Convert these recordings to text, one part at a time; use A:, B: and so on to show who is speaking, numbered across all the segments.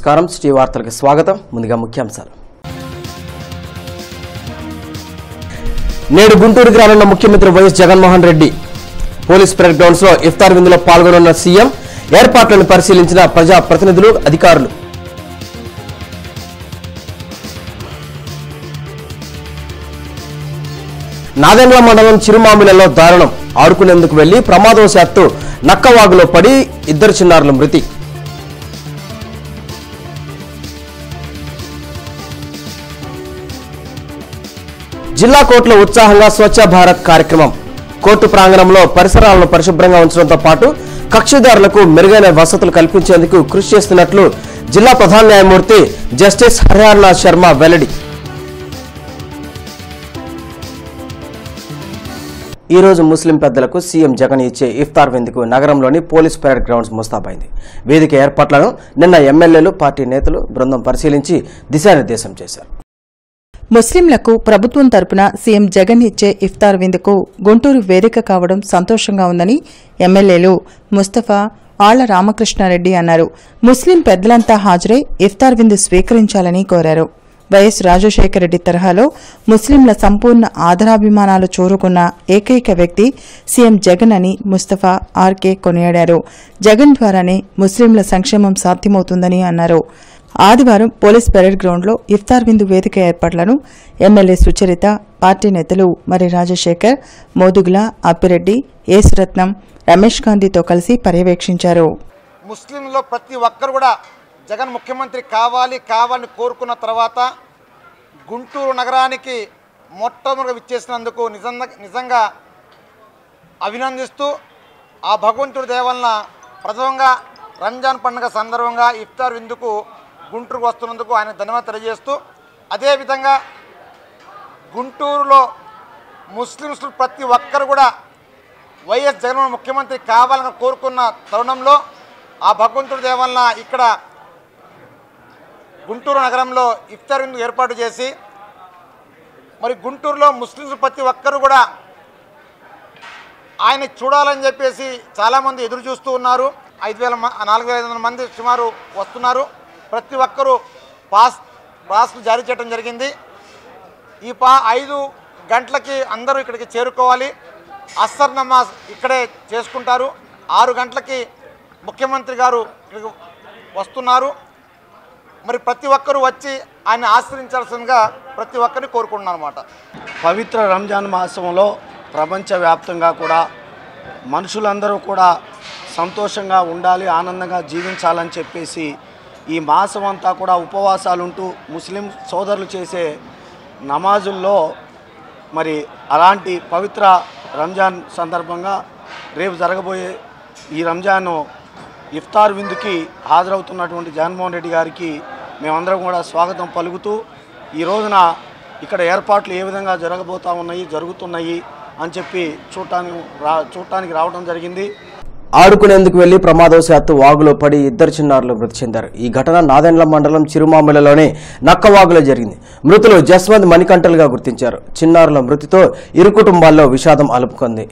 A: నమస్కారం. శ్రీ వార్తలకు స్వాగతం. ముందుగా ముఖ్యాంశాలు. నేడు గుంటూరు రానున్న ముఖ్యమంత్రి YS Jaganmohan Reddy police parade గ్రౌండ్స్లో ఇఫ్తార్ విందులో పాల్గొనున్న సీఎం ఏర్పాట్లను పరిశీలించిన ప్రజా ప్రతినిధులు అధికారులు. నాదెండ్ల మండలం చిరుమామిలలో దారుణం. ఆడుకునేందుకు వెళ్ళి ప్రమాదవశాత్తు నక్కవాగులో పడి ఇద్దరు చిన్నారుల మృతి. జిల్లా కోర్టులో ఉత్సాహంగా స్వచ్ఛ భారత్ కార్యక్రమం. కోర్టు ప్రాంగణంలో పరిసరాలను పరిశుభ్రంగా ఉంచడంతో పాటు కక్షిదారులకు మెరుగైన వసతులు కల్పించేందుకు కృషి చేస్తున్నట్లు జిల్లా ప్రధాన న్యాయమూర్తి జస్టిస్ హరిహరనాథ్ శర్మ వెల్లడి. ఈ రోజు ముస్లిం పెద్దలకు సీఎం జగన్ ఇచ్చే ఇఫ్తార్ విందుకు నగరంలోని పోలీస్ పరేడ్ గ్రౌండ్స్ ముస్తాబైంది. వేదిక ఏర్పాట్లను నిన్న ఎమ్మెల్యేలు పార్టీ నేతలు బృందం పరిశీలించి దిశానిర్దేశం చేశారు.
B: ముస్లింలకు ప్రభుత్వం తరపున సీఎం జగన్ ఇచ్చే ఇఫ్తార్ విందుకు గుంటూరు వేదిక కావడం సంతోషంగా ఉందని ఎమ్మెల్యేలు ముస్తఫా ఆళ్ళ రామకృష్ణారెడ్డి అన్నారు. ముస్లిం పెద్దలంతా హాజరై ఇఫ్తార్ విందు స్వీకరించాలని కోరారు. వైఎస్ రాజశేఖర రెడ్డి తరహాలో ముస్లింల సంపూర్ణ ఆదరాభిమానాలు చూరుకున్న ఏకైక వ్యక్తి సీఎం జగన్ అని ముస్తఫా ఆర్కే కొనియాడారు. జగన్ ద్వారానే ముస్లింల సంక్షేమం సాధ్యమవుతుందని అన్నారు. ఆదివారం పోలీస్ పెరేడ్ గ్రౌండ్లో ఇఫ్తార్ విందు వేదిక ఏర్పాట్లను ఎమ్మెల్యే సుచరిత పార్టీ నేతలు మరి రాజశేఖర్ మోదుగుల అప్పిరెడ్డి ఏసురత్నం రమేష్ గాంధీతో కలిసి పర్యవేక్షించారు.
C: ముస్లింలో ప్రతి ఒక్కరు కూడా జగన్ ముఖ్యమంత్రి కావాలి కావాలని కోరుకున్న తర్వాత గుంటూరు నగరానికి మొట్టమొదటి విచ్చేసినందుకు నిజంగా నిజంగా అభినందిస్తూ ఆ భగవంతుడి దేవలన ప్రథమంగా రంజాన్ పండుగ సందర్భంగా ఇఫ్తార్ విందుకు గుంటూరుకు వస్తున్నందుకు ఆయన ధన్యవాదాలు తెలియజేస్తూ అదేవిధంగా గుంటూరులో ముస్లిమ్స్ ప్రతి ఒక్కరు కూడా వైఎస్ జగన్మోహన్ ముఖ్యమంత్రి కావాలని కోరుకున్న తరుణంలో ఆ భగవంతుడి దేవలన ఇక్కడ గుంటూరు నగరంలో ఇఫ్తార్ విందు ఏర్పాటు చేసి మరి గుంటూరులో ముస్లిమ్స్ ప్రతి ఒక్కరు కూడా ఆయన చూడాలని చెప్పేసి చాలామంది ఎదురు చూస్తూ ఉన్నారు. ఐదు వేల నాలుగు వేల ఐదు వందల మంది సుమారు వస్తున్నారు. ప్రతి ఒక్కరూ పాస్ పాస్లు జారీ చేయడం జరిగింది. ఈ పా ఐదు గంటలకి అందరూ ఇక్కడికి చేరుకోవాలి. అస్సర్ నమాజ్ ఇక్కడే చేసుకుంటారు. ఆరు గంటలకి ముఖ్యమంత్రి గారు ఇక్కడికి వస్తున్నారు. మరి ప్రతి ఒక్కరూ వచ్చి ఆయన ఆశ్రయించాల్సిందిగా ప్రతి ఒక్కరిని కోరుకుంటున్నాను అనమాట
D: పవిత్ర రంజాన్ మాసంలో ప్రపంచవ్యాప్తంగా కూడా మనుషులందరూ కూడా సంతోషంగా ఉండాలి ఆనందంగా జీవించాలని చెప్పేసి ఈ మాసం అంతా కూడా ఉపవాసాలు ఉంటూ ముస్లిం సోదరులు చేసే నమాజుల్లో మరి అలాంటి పవిత్ర రంజాన్ సందర్భంగా రేపు జరగబోయే ఈ రంజాన్ ఇఫ్తార్ విందుకి హాజరవుతున్నటువంటి జగన్మోహన్ రెడ్డి గారికి మేమందరం కూడా స్వాగతం పలుకుతూ ఈ రోజున ఇక్కడ ఏర్పాట్లు ఏ విధంగా జరగబోతా ఉన్నాయి జరుగుతున్నాయి అని చెప్పి చూడటానికి రా చూడటానికి రావడం జరిగింది.
A: ఆడుకునేందుకు వెళ్ళి ప్రమాదవశాత్తు వాగులో పడి ఇద్దరు చిన్నారులు మృతి చెందారు. ఈ ఘటన నాదెండ్ల మండలం చిరుమామిలలోని నక్కవాగులో జరిగింది. మృతులు జస్వంత్ మణికంఠలుగా గుర్తించారు. చిన్నారుల మృతితో ఇరు కుటుంబాల్లో విషాదం అలుపుకుంది.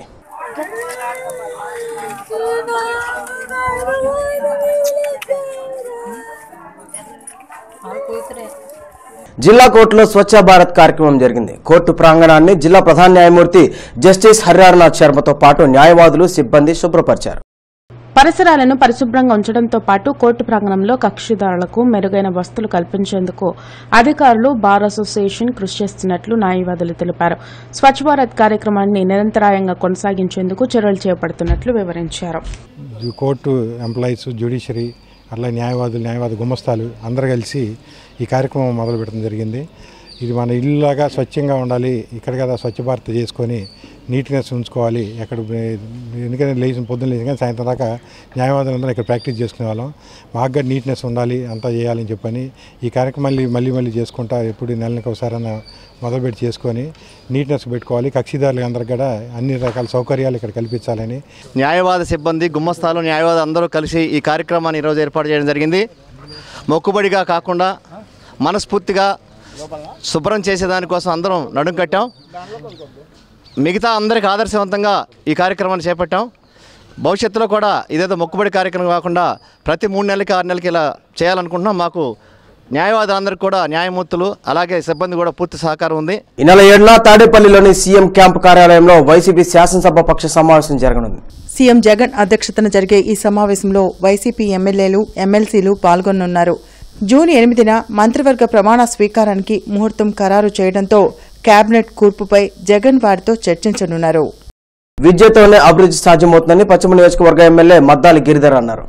A: జిల్లా కోర్టులో స్వచ్ఛ భారత్ కార్యక్రమం జరిగింది. కోర్టు ప్రాంగణాన్ని జిల్లా ప్రధాన న్యాయమూర్తి జస్టిస్ హరిహరనాథ్ శర్మతో పాటు న్యాయవాదులు సిబ్బంది శుభ్రపరిచారు.
E: పరిసరాలను పరిశుభ్రంగా ఉంచడంతో పాటు కోర్టు ప్రాంగణంలో కక్షిదారులకు మెరుగైన వసతులు కల్పించేందుకు అధికారులు బార్ అసోసియేషన్ కృషి చేస్తున్నట్లు న్యాయవాదులు తెలిపారు. స్వచ్ఛ భారత్ కార్యక్రమాన్ని నిరంతరాయంగా కొనసాగించేందుకు చర్యలు చేపడుతున్నట్లు వివరించారు.
F: కోర్టు ఎంప్లాయీస్ జ్యుడిషియరీ అట్లా న్యాయవాదులు న్యాయవాద గుమస్తాలు అందరూ కలిసి ఈ కార్యక్రమం మొదలు పెట్టడం జరిగింది. ఇది మన ఇల్లులాగా స్వచ్ఛంగా ఉండాలి ఇక్కడ కదా స్వచ్ఛ భారత్ చేసుకొని నీట్నెస్ ఉంచుకోవాలి ఎక్కడ ఎందుకంటే లేచిన పొద్దున్న లేచిన కానీ సాయంత్రం దాకా న్యాయవాదులందరూ ఇక్కడ ప్రాక్టీస్ చేసుకునే వాళ్ళం కూడా నీట్నెస్ ఉండాలి అంతా చేయాలని చెప్పని ఈ కార్యక్రమాన్ని మళ్ళీ మళ్ళీ చేసుకుంటా ఎప్పుడు నెలనికి ఒకసారైనా మొదలుపెట్టి చేసుకొని నీట్నెస్ పెట్టుకోవాలి. కక్షిదారులు అందరికి కూడా అన్ని రకాల సౌకర్యాలు ఇక్కడ కల్పించాలని.
G: న్యాయవాద సిబ్బంది గుమ్మస్తాలు న్యాయవాద అందరూ కలిసి ఈ కార్యక్రమాన్ని ఈరోజు ఏర్పాటు చేయడం జరిగింది. మొక్కుబడిగా కాకుండా మనస్ఫూర్తిగా శుభ్రం చేసేదానికోసం అందరం నడుం కట్టాం. మిగతా అందరికి ఆదర్శవంతంగా ఈ కార్యక్రమాన్ని చేపట్టాం. భవిష్యత్తులో కూడా ఇదేదో మొక్కుబడి కార్యక్రమం కాకుండా ప్రతి మూడు నెలలకి ఆరు నెలలకి ఇలా చేయాలనుకుంటున్నాం. మాకు న్యాయవాదులందరికీ కూడా న్యాయమూర్తులు అలాగే సిబ్బంది కూడా పూర్తి సహకారం ఉంది.
A: ఈ నెల ఏడున తాడేపల్లిలోని సీఎం క్యాంపు కార్యాలయంలో వైసీపీ శాసనసభ పక్ష సమావేశం జరగనుంది.
B: సీఎం జగన్ అధ్యక్షతన జరిగే ఈ సమావేశంలో వైసీపీ ఎమ్మెల్యేలు ఎమ్మెల్సీలు పాల్గొనున్నారు జూన్ ఎనిమిదిన మంత్రివర్గ ప్రమాణ స్వీకారానికి ముహూర్తం ఖరారు చేయడంతో కేబినెట్ కూర్పుపై జగన్ వారితో చర్చించనున్నారు.
A: విద్యతోనే అభివృద్ధి సాధ్యమవుతుందని పశ్చిమ నియోజకవర్గ ఎమ్మెల్యే మద్దాలి గిరిధర్ అన్నారు.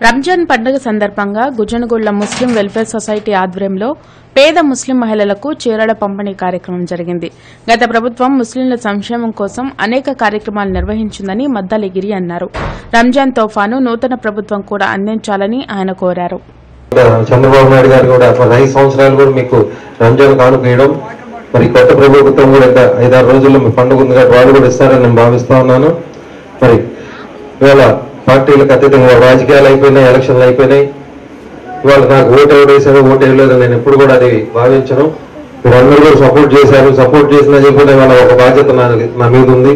E: రంజాన్ పండుగ సందర్భంగా గుజ్జనగూళ్ళ ముస్లిం వెల్ఫేర్ సొసైటీ ఆధ్వర్యంలో పేద ముస్లిం మహిళలకు చీరల పంపిణీ కార్యక్రమం జరిగింది. గత ప్రభుత్వం ముస్లింల సంక్షేమం కోసం అనేక కార్యక్రమాలు నిర్వహించిందని మద్దాలిగిరి అన్నారు. రంజాన్ తోఫాను నూతన ప్రభుత్వం కూడా అందించాలని ఆయన కోరారు.
H: చంద్రబాబు నాయుడు గారు కూడా ఐదు సంవత్సరాలు కూడా మీకు రంజాన్ కానుక మరి కొత్త ప్రభుత్వం కూడా ఇంకా ఐదారు రోజుల్లో మీ పండుగ ఉంది కాబట్టి వాళ్ళు కూడా ఇస్తారని నేను భావిస్తా ఉన్నాను. మరి ఇవాళ పార్టీలకు అతీతంగా రాజకీయాలు అయిపోయినాయి ఎలక్షన్లు అయిపోయినాయి. ఇవాళ నాకు ఓటు ఎవరు వేసారో ఓటు వేయలేదు నేను ఎప్పుడు కూడా అది భావించను. మీరు అందరూ కూడా సపోర్ట్ చేశారు. సపోర్ట్ చేసినా చెప్పిన ఇవాళ ఒక బాధ్యత నా నా మీద ఉంది.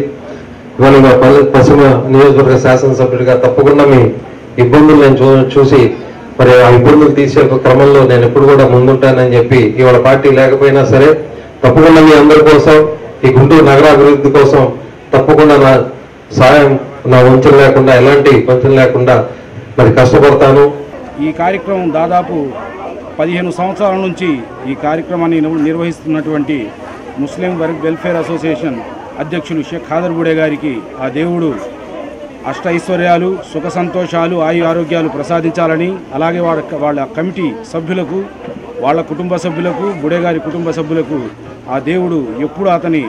H: ఇవాళ మా పశ్చిమ నియోజకవర్గ శాసనసభ్యుడిగా తప్పకుండా మీ ఇబ్బందులు నేను చూ చూసి మరి ఆ ఇబ్బందులు తీసే క్రమంలో నేను ఎప్పుడు కూడా ముందుంటానని చెప్పి ఇవాళ పార్టీ లేకపోయినా సరే తప్పకుండా మీ అందరి కోసం ఈ గుంటూరు నగరాభివృద్ధి కోసం తప్పకుండా నా సాయం నా వంచన లేకుండా ఎలాంటి వంచన లేకుండా మరి కష్టపడతాను.
I: ఈ కార్యక్రమం దాదాపు పదిహేను సంవత్సరాల నుంచి ఈ కార్యక్రమాన్ని నిర్వహిస్తున్నటువంటి ముస్లిం వర్- వెల్ఫేర్ అసోసియేషన్ అధ్యక్షులు షేక్ ఖాదర్బుడే గారికి ఆ దేవుడు అష్ట ఐశ్వర్యాలు సుఖ సంతోషాలు ఆయు ఆరోగ్యాలు ప్రసాదించాలని అలాగే వాళ్ళ వాళ్ళ కమిటీ సభ్యులకు వాళ్ళ కుటుంబ సభ్యులకు బుడే గారి కుటుంబ సభ్యులకు ఆ దేవుడు ఎప్పుడు అతని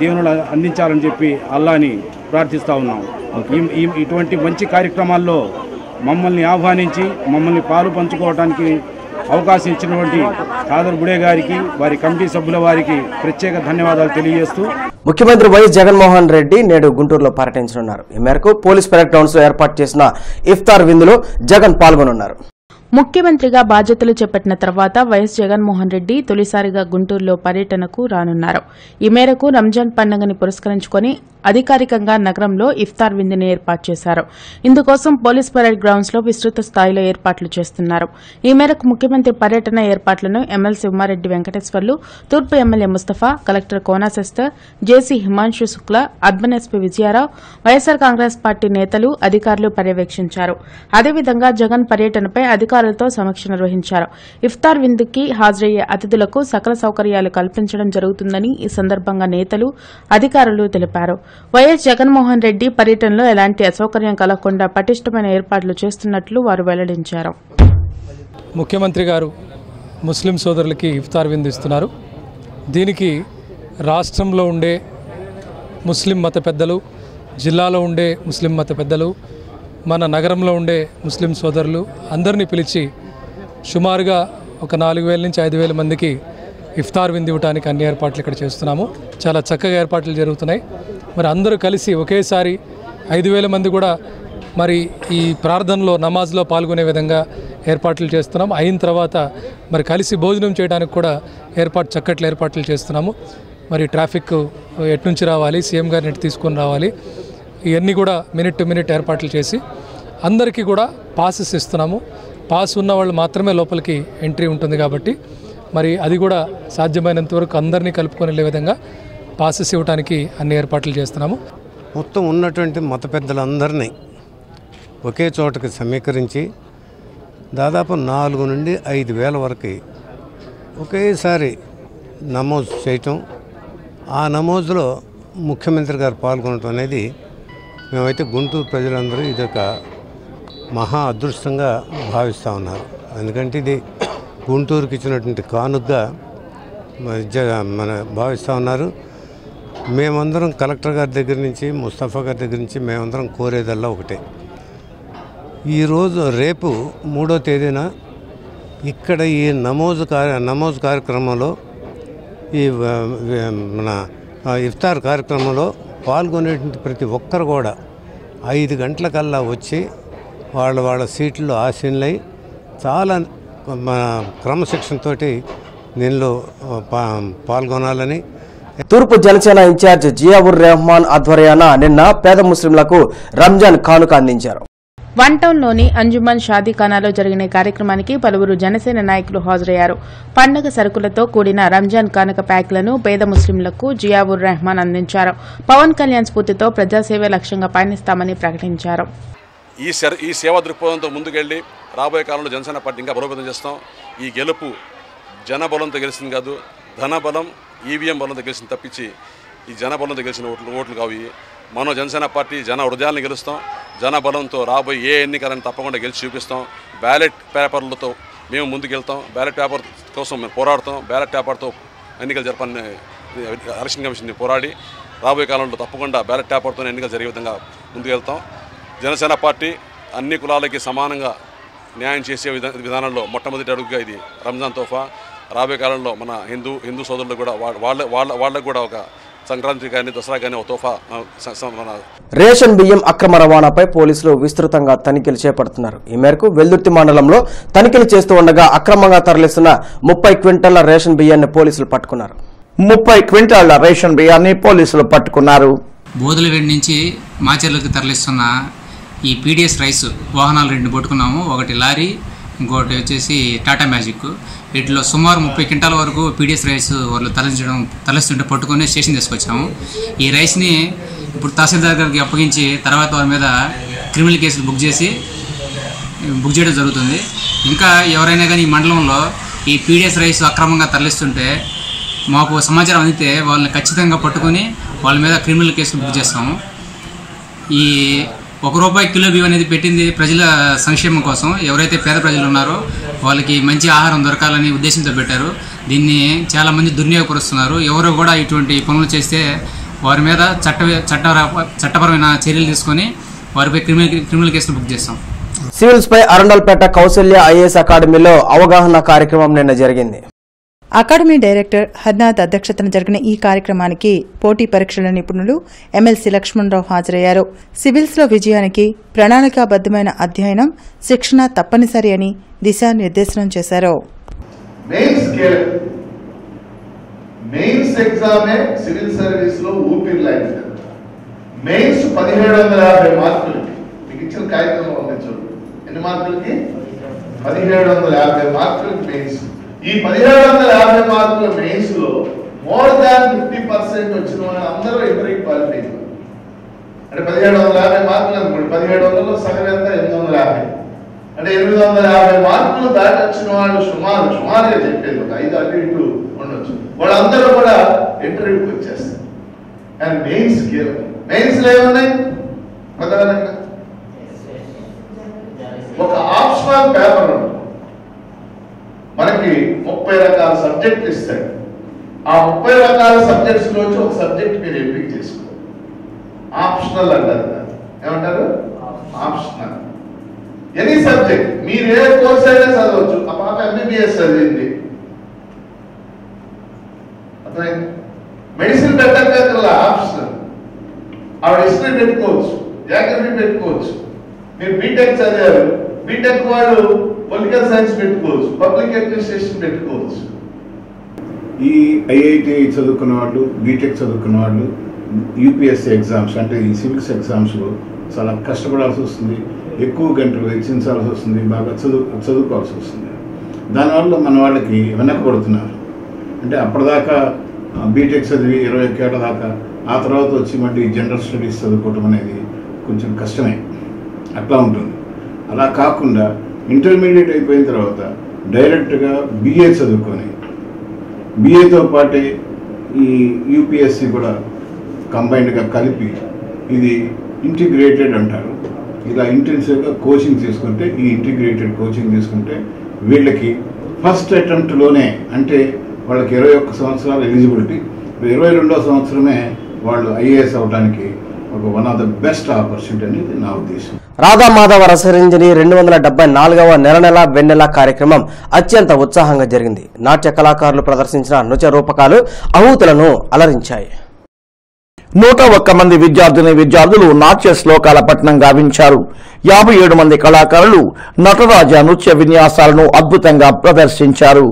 I: దేవుని అందించాలని చెప్పి అల్లాని ప్రార్థిస్తూ ఉన్నాం. ఇటువంటి మంచి కార్యక్రమాల్లో మమ్మల్ని ఆహ్వానించి మమ్మల్ని పాలు పంచుకోవడానికి అవకాశం ఇచ్చినటువంటి ఖాదర్ బుడే గారికి వారి కమిటీ సభ్యుల వారికి ప్రత్యేక ధన్యవాదాలు తెలియజేస్తూ
A: ముఖ్యమంత్రి వైఎస్ జగన్మోహన్ రెడ్డి నేడు గుంటూరులో పర్యటించనున్నారు. ఈ మేరకు పోలీస్ పరేడ్ గ్రౌండ్స్లో ఏర్పాటు చేసిన ఇఫ్తార్ విందులో జగన్ పాల్గొనున్నారు.
E: ముఖ్యమంత్రిగా బాధ్యతలు చేపట్టిన తర్వాత వైఎస్ జగన్మోహన్ రెడ్డి తొలిసారిగా గుంటూరులో పర్యటనకు రానున్నారు. ఈ మేరకు రంజాన్ పండుగని పురస్కరించుకొని అధికారికంగా నగరంలో ఇఫ్తార్ విందుని ఏర్పాటు చేశారు. ఇందుకోసం పోలీస్ పరేడ్ గ్రౌండ్స్లో విస్తృత స్థాయిలో ఏర్పాట్లు చేస్తున్నారు. ఈ మేరకు ముఖ్యమంత్రి పర్యటన ఏర్పాట్లను ఎమ్మెల్సీ ఉమ్మారెడ్డి వెంకటేశ్వర్లు తూర్పు MLA Mustafa collector Kona JC Himanshu Shukla urban SP Vijayarao YSR Congress party నేతలు అధికారులు పర్యవేక్షించారు. అదేవిధంగా జగన్ పర్యటనపై అధికారులతో సమీక్ష నిర్వహించారు. ఇఫ్తార్ విందుకి హాజరయ్యే అతిథులకు సకల సౌకర్యాలు కల్పించడం జరుగుతుందని ఈ సందర్భంగా నేతలు అధికారులు తెలిపారు. వైఎస్ జగన్మోహన్ రెడ్డి పర్యటనలో ఎలాంటి అసౌకర్యం కలగకుండా పటిష్టమైన ఏర్పాట్లు చేస్తున్నట్లు వారు వెల్లడించారు.
J: ముఖ్యమంత్రి గారు ముస్లిం సోదరులకి ఇఫ్తార్ విందు ఇస్తున్నారు దీనికి రాష్ట్రంలో ఉండే ముస్లిం మత పెద్దలు జిల్లాలో ఉండే ముస్లిం మత పెద్దలు మన నగరంలో ఉండే ముస్లిం సోదరులు అందరినీ పిలిచి సుమారుగా ఒక నాలుగు వేల నుంచి ఐదు వేల మందికి ఇఫ్తార్ విందు ఇవ్వడానికి అన్ని ఏర్పాట్లు ఇక్కడ చేస్తున్నాము. చాలా చక్కగా ఏర్పాట్లు జరుగుతున్నాయి. మరి అందరూ కలిసి ఒకేసారి ఐదు వేల మంది కూడా మరి ఈ ప్రార్థనలో నమాజ్లో పాల్గొనే విధంగా ఏర్పాట్లు చేస్తున్నాము. అయిన తర్వాత మరి కలిసి భోజనం చేయడానికి కూడా ఏర్పాటు చక్కట్లు ఏర్పాట్లు చేస్తున్నాము. మరి ట్రాఫిక్ ఎటు నుంచి రావాలి సీఎం గారిని ఎటు తీసుకొని రావాలి ఇవన్నీ కూడా మినిట్ టు మినిట్ ఏర్పాట్లు చేసి అందరికీ కూడా పాసెస్ ఇస్తున్నాము. పాస్ ఉన్న వాళ్ళు మాత్రమే లోపలికి ఎంట్రీ ఉంటుంది కాబట్టి మరి అది కూడా సాధ్యమైనంత వరకు అందరినీ కలుపుకొని వెళ్ళే విధంగా పాసెస్ ఇవ్వడానికి అన్ని ఏర్పాట్లు చేస్తున్నాము.
K: మొత్తం ఉన్నటువంటి మత పెద్దలందరినీ ఒకే చోటకి సమీకరించి దాదాపు నాలుగు నుండి ఐదు వేల వరకు ఒకేసారి నమోదు చేయటం ఆ నమోదులో ముఖ్యమంత్రి గారు పాల్గొనటం అనేది మేమైతే గుంటూరు ప్రజలందరూ ఇది ఒక మహా అదృష్టంగా భావిస్తూ ఉన్నారు. ఎందుకంటే ఇది గుంటూరుకి ఇచ్చినటువంటి కానుగ్గా మన భావిస్తూ ఉన్నారు. మేమందరం కలెక్టర్ గారి దగ్గర నుంచి ముస్తఫా గారి దగ్గర నుంచి మేమందరం కోరేదల్లా ఒకటే. ఈరోజు రేపు మూడో తేదీన ఇక్కడ ఈ నమోజు కార్య నమోజు కార్యక్రమంలో ఈ మన ఇఫ్తార్ కార్యక్రమంలో పాల్గొనేటువంటి ప్రతి ఒక్కరు కూడా ఐదు గంటలకల్లా వచ్చి వాళ్ళ వాళ్ళ సీట్లు ఆశీనులై చాలా మన క్రమశిక్షణతో దీనిలో పా పాల్గొనాలని
A: తూర్పు జనసేన ఇన్ఛార్జ్ జియావుర్ రెహమాన్ ఆధ్వర్యాన నిన్న పేద ముస్లింలకు రంజాన్ కానుక అందించారు.
E: వన్ టౌన్లోని అంజుమన్ షాదీఖానాలో జరిగిన కార్యక్రమానికి పలువురు జనసేన నాయకులు హాజరయ్యారు. పండగ సరుకులతో కూడిన రంజాన్ కానుక ప్యాక్లను పేద ముస్లింలకు జియావుర్ రెహమాన్ అందించారు. పవన్ కళ్యాణ్ స్ఫూర్తితో ప్రజాసేవే లక్ష్యంగా పయనిస్తామని ప్రకటించారు.
L: ఈ ఈ సేవా దృక్పథంతో ముందుకెళ్ళి రాబోయే కాలంలో జనసేన పార్టీ ఇంకా బలోపేతం చేస్తాం. ఈ గెలుపు జనబలంతో గెలిచింది కాదు ధనబలం ఈవీఎం బలంతో గెలిచిన తప్పించి ఈ జనబలంతో గెలిచిన ఓట్లు ఓట్లు కావు మనం జనసేన పార్టీ జన హృదయాలను గెలుస్తాం. జనబలంతో రాబోయే ఏ ఎన్నికలను తప్పకుండా గెలిచి చూపిస్తాం. బ్యాలెట్ పేపర్లతో మేము ముందుకెళ్తాం. బ్యాలెట్ పేపర్ కోసం మేము పోరాడతాం. బ్యాలెట్ పేపర్తో ఎన్నికలు జరపని ఎలక్షన్ కమిషన్ పోరాడి రాబోయే కాలంలో తప్పకుండా బ్యాలెట్ పేపర్తో ఎన్నికలు జరిగే విధంగా ముందుకెళ్తాం. జనసేన పార్టీ అన్ని కులాలకి సమానంగా న్యాయం చేసే విధానంలో మొట్టమొదటి అడుగుగా ఇది రంజాన్ తోఫా. రాబోయే కాలంలో మన హిందూ హిందూ సోదరులకు కూడా వాళ్ళ వాళ్ళ వాళ్ళకు కూడా ఒక సంక్రాంతి కానీ దసరా కానీ ఒక తోఫా
A: రేషన్ బియ్యం అక్రమ రవాణాపై పోలీసులు విస్తృతంగా తనిఖీలు చేపడుతున్నారు. ఈ మేరకు వెల్దుర్తి మండలంలో తనిఖీలు చేస్తూ ఉండగా అక్రమంగా తరలిస్తున్న ముప్పై క్వింటళ్ళ రేషన్ బియ్యాన్ని పోలీసులు పట్టుకున్నారు.
M: ముప్పై క్వింటాళ్ళ రేషన్ బియ్యాన్ని పోలీసులు పట్టుకున్నారు.
N: బోధులవేడి నుంచి మాచర్లకు తరలిస్తున్న ఈ పీడిఎస్ రైస్ వాహనాలు రెండు పట్టుకున్నాము. ఒకటి లారీ ఇంకోటి వచ్చేసి టాటా మ్యాజిక్. వీటిలో సుమారు ముప్పై క్వింటాల వరకు పీడిఎస్ రైస్ వాళ్ళు తరలించడం తరలిస్తుంటే పట్టుకొని స్టేషన్ తీసుకొచ్చాము. ఈ రైస్ని ఇప్పుడు తహసీల్దార్ గారికి అప్పగించి తర్వాత వారి మీద క్రిమినల్ కేసులు బుక్ చేసి బుక్ చేయడం జరుగుతుంది. ఇంకా ఎవరైనా కానీ ఈ మండలంలో ఈ పీడిఎస్ రైస్ అక్రమంగా తరలిస్తుంటే మాకు సమాచారం అందితే వాళ్ళని ఖచ్చితంగా పట్టుకొని వాళ్ళ మీద క్రిమినల్ కేసులు బుక్ చేస్తాము. ఈ ఒక రూపాయి కిలో బియ్యం అనేది పెట్టింది ప్రజల సంక్షేమం కోసం. ఎవరైతే పేద ప్రజలు ఉన్నారో వాళ్ళకి మంచి ఆహారం దొరకాలని ఉద్దేశంతో పెట్టారు. దీన్ని చాలామంది దుర్వినియోగపరుస్తున్నారు. ఎవరు కూడా ఇటువంటి పనులు చేస్తే వారి మీద చట్ట చట్ట చట్టపరమైన చర్యలు తీసుకొని వారిపై క్రిమినల్ క్రిమినల్ కేసులు బుక్ చేస్తాం.
A: సివిల్స్ పై అరండల్పేట కౌశల్య ఐఏఎస్ అకాడమీలో అవగాహన కార్యక్రమం నిన్న జరిగింది.
B: అకాడమీ డైరెక్టర్ హర్నాథ్ అధ్యక్షతన జరిగిన ఈ కార్యక్రమానికి పోటీ పరీక్షల నిపుణులు ఎమ్మెల్సీ లక్ష్మణరావు హాజరయ్యారు. సివిల్స్లో విజయానికి ప్రణాళికాబద్దమైన అధ్యయనం శిక్షణ తప్పనిసరి అని దిశానిర్దేశనం చేశారు.
O: మెయిన్స్ ఎగ్జామే సివిల్ సర్వీస్లో ఊపిరి లాంటిది మెయిన్స్ పదిహేడు వందల యాభై మార్కులకి మీకు ఇచ్చిన ఉంది చూడు. ఎన్ని మార్కులకి? పదిహేడు వందల యాభై మార్కులకి మెయిన్స్. ఈ పదిహేడు వందల యాభై మార్కుల మెయిన్స్లో మోర్ దాన్ ఫిఫ్టీ పర్సెంట్ వచ్చిన వాళ్ళు అందరూ ఇంటర్వ్యూ క్వాలిఫై. అంటే పదిహేడు వందల యాభై మార్కులు అనుకోండి. పదిహేడు వందలు సగం ఎంత? ఎనిమిది వందల యాభై. అంటే ఎనిమిది వందల యాభై మార్కులు దాటి వచ్చిన వాళ్ళు సుమారు సుమారుగా చెప్పేది ఒక ఐదు అటు ఇటు ఉండొచ్చు. వాళ్ళందరూ కూడా ఇంటర్వ్యూకి వచ్చేస్తారు. అండ్ మెయిన్స్ మెయిన్స్లో ఏమున్నాయి? ప్రధానంగా? ఒక ఆప్షనల్ పేపర్ ఉంది. మనకి ముప్పై రకాల సబ్జెక్టులు ఇస్తాడు ఆ ముప్పై రకాల సబ్జెక్ట్స్ నుంచి ఒక సబ్జెక్ట్ మీరు ఎంపిక చేసుకో ఆప్షనల్ అంటారు ఏమంటారు? ఆప్షనల్ ఎనీ సబ్జెక్ట్ మీరు ఏ కోర్స్ అయినా చదవచ్చు. ఆ పాప ఎంబీబీఎస్ చదివింది. మెడిసిన్ పెట్టక్కర్లా ఆప్షనల్ ఆవిడ హిస్టరీ పెట్టుకోవచ్చు. జాగ్రఫీ పెట్టుకోవచ్చు. మీరు బీటెక్ చదివారు. బీటెక్ వాళ్ళు పొలిటికల్ సైన్స్ పెట్టుకోవచ్చు. పబ్లిక్ అడ్మినిస్ట్రేషన్ పెట్టుకోవచ్చు.
P: ఈ ఐఐటి చదువుకున్న వాళ్ళు బీటెక్ చదువుకున్న వాళ్ళు యూపీఎస్సీ ఎగ్జామ్స్ అంటే ఈ సివిల్స్ ఎగ్జామ్స్లో చాలా కష్టపడాల్సి వస్తుంది. ఎక్కువ గంటలు వెచ్చించాల్సి వస్తుంది. బాగా చదువు చదువుకోవాల్సి వస్తుంది. దానివల్ల మన వాళ్ళకి వెనకబడుతున్నారు. అంటే అప్పటిదాకా బీటెక్ చదివి ఇరవై ఒకేళ్ళ దాకా ఆ తర్వాత వచ్చి మళ్ళీ జనరల్ స్టడీస్ చదువుకోవటం అనేది కొంచెం కష్టమే. అట్లా ఉంటుంది. అలా కాకుండా ఇంటర్మీడియట్ అయిపోయిన తర్వాత డైరెక్ట్గా బీఏ చదువుకొని బీఏతో పాటే ఈ యూపీఎస్సి కూడా కంబైన్డ్గా కలిపి ఇది ఇంటిగ్రేటెడ్ అంటారు. ఇలా ఇంటెన్సివ్గా కోచింగ్ తీసుకుంటే ఈ ఇంటిగ్రేటెడ్ కోచింగ్ తీసుకుంటే వీళ్ళకి ఫస్ట్ అటెంప్ట్లోనే అంటే వాళ్ళకి ఇరవై ఒక్క సంవత్సరాలు ఎలిజిబిలిటీ. ఇరవై రెండో సంవత్సరమే వాళ్ళు ఐఏఎస్ అవడానికి ఒక one of the best opportunity అనేది నా ఉద్దేశం.
A: రాధా మాధవ రసరంజని రెండు వందల డెబ్బై నాలుగవ నెల నెల వెన్నెల కార్యక్రమం అత్యంత ఉత్సాహంగా జరిగింది. నాట్య కళాకారులు ప్రదర్శించిన నృత్య రూపకాలు అహూతులను అలరించాయి.
M: నూట ఒక్క మంది విద్యార్థిని విద్యార్థులు నాట్య శ్లోకాల పట్నం గావించారు. యాభై ఏడు మంది కళాకారులు నటరాజ నృత్య విన్యాసాలను అద్భుతంగా ప్రదర్శించారు.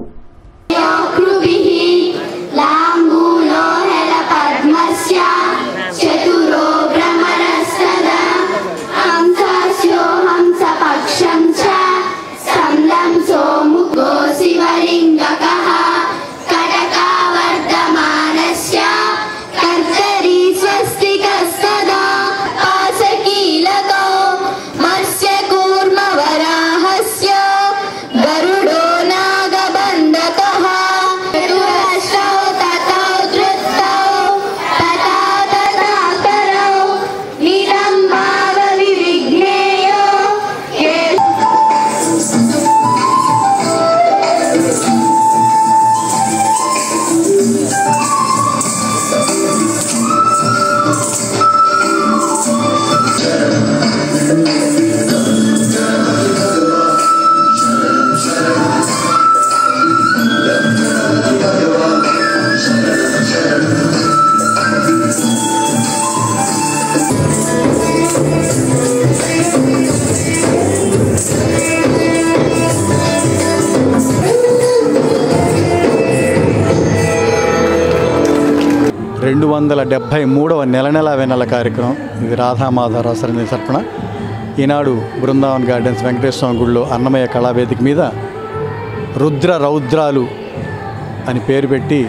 Q: రెండు వందల డెబ్భై మూడవ నెల నెల వెన్నెల కార్యక్రమం. ఇది రాధామాధవరావు సరణి తరపున. ఈనాడు బృందావన్ గార్డెన్స్ వెంకటేశ్వర స్వామి గుడిలో అన్నమయ్య కళావేదిక మీద రుద్ర రౌద్రాలు అని పేరు పెట్టి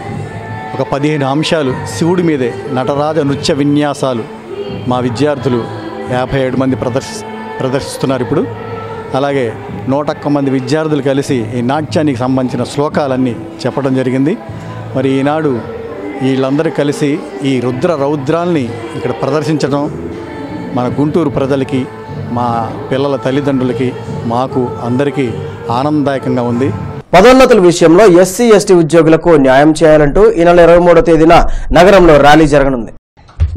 Q: ఒక పదిహేను అంశాలు శివుడి మీదే నటరాజ నృత్య విన్యాసాలు మా విద్యార్థులు యాభై ఏడు మంది ప్రదర్శి ప్రదర్శిస్తున్నారు ఇప్పుడు. అలాగే నూటొక్క మంది విద్యార్థులు కలిసి ఈ నాట్యానికి సంబంధించిన శ్లోకాలన్నీ చెప్పడం జరిగింది. మరి ఈనాడు వీళ్ళందరూ కలిసి ఈ రుద్ర రౌద్రాల్ని ఇక్కడ ప్రదర్శించడం మన గుంటూరు ప్రజలకి మా పిల్లల తల్లిదండ్రులకి మాకు అందరికీ ఆనందదాయకంగా ఉంది.
A: పదోన్నతుల విషయంలో ఎస్సీ ఎస్టీ ఉద్యోగులకు న్యాయం చేయాలంటూ ఈ నెల ఇరవై మూడో తేదీన నగరంలో ర్యాలీ జరగనుంది.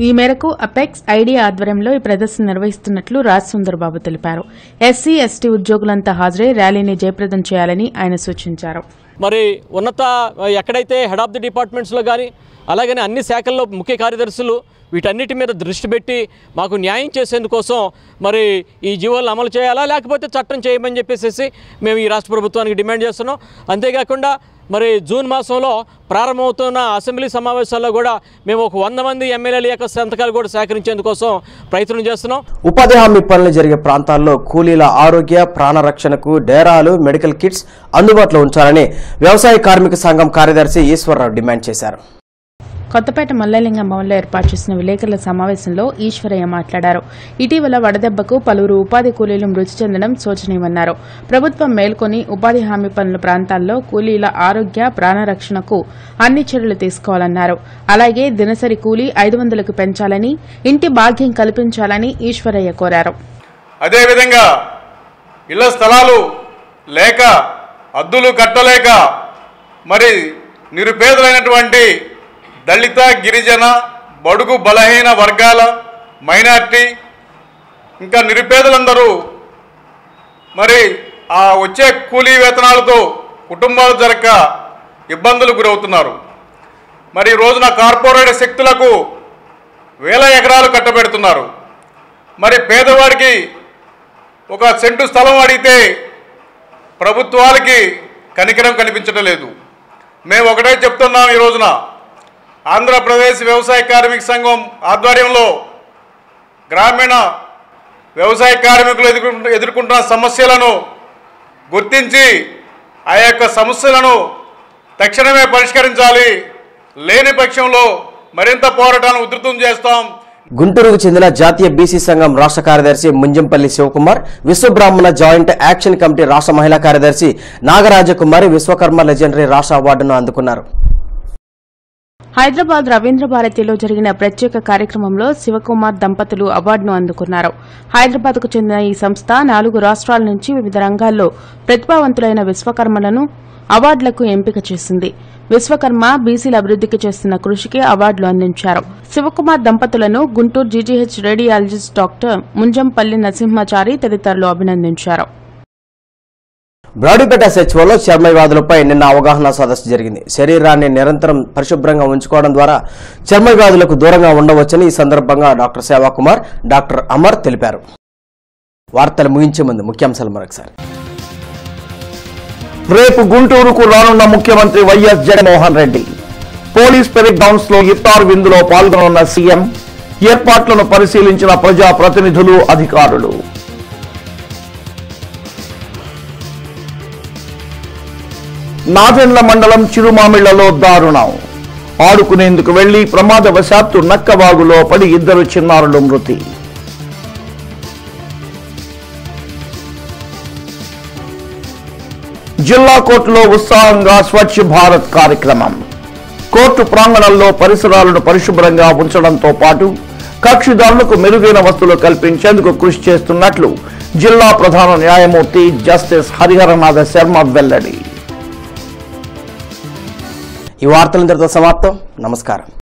E: ఈ మేరకు అపెక్స్ ఐడియా ఆధ్వర్యంలో ఈ ప్రదర్శన నిర్వహిస్తున్నట్లు రాజ్ సుందర్బాబు తెలిపారు. ఎస్సీ ఎస్టీ ఉద్యోగులంతా హాజరై ర్యాలీని జయప్రదం చేయాలని ఆయన సూచించారు.
R: మరి ఉన్నత ఎక్కడైతే హెడ్ ఆఫ్ ది డిపార్ట్మెంట్స్లో కానీ అలాగనే అన్ని శాఖల్లో ముఖ్య కార్యదర్శులు వీటన్నిటి మీద దృష్టి పెట్టి మాకు న్యాయం చేసేందుకోసం మరి ఈ జీవోలను అమలు చేయాలా లేకపోతే చట్టం చేయమని చెప్పేసి మేము ఈ రాష్ట్ర ప్రభుత్వానికి డిమాండ్ చేస్తున్నాం. అంతేకాకుండా మరి జూన్ మాసంలో ప్రారంభమవుతున్న అసెంబ్లీ సమావేశాల్లో కూడా మేము ఒక వంద మంది ఎమ్మెల్యేల యొక్క సంతకాలు కూడా సేకరించేందుకోసం ప్రయత్నం చేస్తున్నాం.
A: ఉపాధి హామీ పనులు జరిగే ప్రాంతాల్లో కూలీల ఆరోగ్య ప్రాణరక్షణకు డేరాలు మెడికల్ కిట్స్ అందుబాటులో ఉంచాలని వ్యవసాయ కార్మిక సంఘం కార్యదర్శి ఈశ్వరరావు డిమాండ్ చేశారు.
E: కొత్తపేట మల్లలింగం భవన్లో ఏర్పాటు చేసిన విలేకరుల సమావేశంలో ఈశ్వరయ్య మాట్లాడారు. ఇటీవల వడదెబ్బకు పలువురు ఉపాధి కూలీలు మృతి చెందడం శోచనీయమన్నారు. ప్రభుత్వం మేల్కొని ఉపాధి హామీ పనుల ప్రాంతాల్లో కూలీల ఆరోగ్య ప్రాణరక్షణకు అన్ని చర్యలు తీసుకోవాలన్నారు. అలాగే దినసరి కూలీ ఐదు వందలకు పెంచాలని ఇంటి భాగ్యం కల్పించాలని ఈశ్వరయ్య కోరారు.
S: అదేవిధంగా ఇళ్ళ స్థలాలు లేక అద్దులు కట్టలేక మరి నిరుపేదలైనటువంటి దళిత గిరిజన బడుగు బలహీన వర్గాల మైనార్టీ ఇంకా నిరుపేదలందరూ మరి ఆ వచ్చే కూలీ వేతనాలతో కుటుంబాలు జరక ఇబ్బందులు గురవుతున్నారు. మరి ఈ రోజున కార్పొరేట్ శక్తులకు వేల ఎకరాలు కట్టబెడుతున్నారు. మరి పేదవాడికి ఒక సెంటు స్థలం అడిగితే ప్రభుత్వాలకి కనికరం కనిపించడం లేదు. మేము ఒకటే చెప్తున్నాం ఈ రోజున ఆంధ్రప్రదేశ్ వ్యవసాయ కార్మిక సంఘం ఆధ్వర్యంలో గ్రామీణ వ్యవసాయ కార్మికులు ఎదుర్కొంటు ఎదుర్కొంటున్న సమస్యలను గుర్తించి ఆ యొక్క సమస్యలను తక్షణమే పరిష్కరించాలి. లేని పక్షంలో మరింత పోరాటాన్ని ఉధృతం చేస్తాం.
A: గుంటూరుకు చెందిన జాతీయ బీసీ సంఘం రాష్ట్ర కార్యదర్శి Munjampalli Sivakumar Vishwabrahmana joint action committee రాష్ట్ర మహిళా కార్యదర్శి నాగరాజకుమారి విశ్వకర్మ లెజెండరీ రాష్ట్ర అవార్డును అందుకున్నారు.
E: హైదరాబాద్ రవీంద్ర భారతిలో జరిగిన ప్రత్యేక కార్యక్రమంలో శివకుమార్ దంపతులు అవార్డును అందుకున్నారు. హైదరాబాద్కు చెందిన ఈ సంస్థ నాలుగు రాష్ట్రాల నుంచి వివిధ రంగాల్లో ప్రతిభావంతులైన విశ్వకర్మలను అవార్డులకు ఎంపిక చేసింది. విశ్వకర్మ బీసీల అభివృద్ధికి చేస్తున్న కృషికి అవార్డులు అందించారు. శివకుమార్ దంపతులను Guntur GGH radiologist doctor Munjampalli Narasimhachari తదితరులు అభినందించారు.
A: బ్రాడీపేట సచివాలయంలో చర్మ వ్యాధులపై నిన్న అవగాహన సదస్సు జరిగింది. శరీరాన్ని నిరంతరం పరిశుభ్రంగా ఉంచుకోవడం ద్వారా చర్మ వ్యాధులకు దూరంగా ఉండవచ్చని ఈ సందర్భంగా డాక్టర్ సేవాకుమార్ డాక్టర్ అమర్ తెలిపారు. వార్తలు ముగించే ముందు ముఖ్యాంశాలు మరొకసారి.
M: రేపు గుంటూరుకు రానున్న ముఖ్యమంత్రి వైఎస్ జగన్మోహన్ రెడ్డి. పోలీస్ పెరిక్ డౌన్స్లో ఇఫ్తార్ విందులో పాల్గొనున్న సీఎం ఏర్పాట్లను పరిశీలించిన ప్రజా ప్రతినిధులు అధికారులు. నాదెండ్ల మండలం చిరుమామిళ్ళలో దారుణం. ఆడుకునేందుకు వెళ్ళి ప్రమాదవశాత్తు నక్కవాగులో పడి ఇద్దరు చిన్నారులు మృతి. జిల్లా కోర్టులో ఉత్సాహంగా స్వచ్ఛ భారత్ కార్యక్రమం. కోర్టు ప్రాంగణంలో పరిసరాలను పరిశుభ్రంగా ఉంచడంతో పాటు కక్షిదారులకు మెరుగైన వస్తువులు కల్పించేందుకు కృషి చేస్తున్నట్లు జిల్లా ప్రధాన న్యాయమూర్తి జస్టిస్ హరిహరనాథ శర్మ వెల్లడి.
A: ఈ వార్తలందరితో సమాప్తం. నమస్కారం.